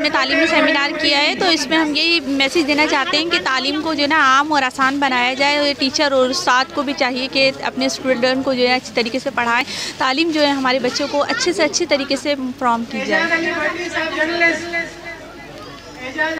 हमने तालीमी सेमिनार किया है तो इसमें हम यही मैसेज देना चाहते हैं कि तालीम को जो है ना आम और आसान बनाया जाए और टीचर और साथ को भी चाहिए कि अपने स्टूडेंट को जो है अच्छी तरीके से पढ़ाएँ। तालीम जो है हमारे बच्चों को अच्छे से अच्छे तरीके से फ्रॉम की जाए।